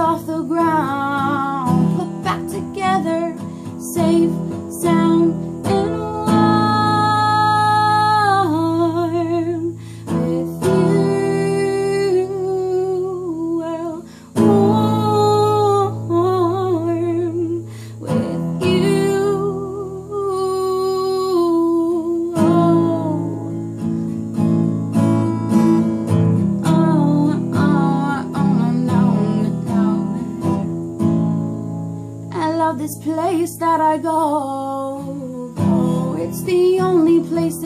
off the ground. love this place that I go. Oh, it's the only place